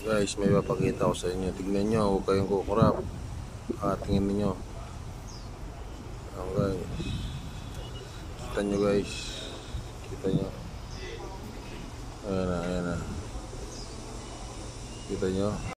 Guys, may papakita ko sa inyo. Tignan nyo, huwag kayong kukurap. Ah, tingnan ninyo. ang guys. Kita nyo guys. Kita nyo. Ayan na, ayan na. Kita nyo.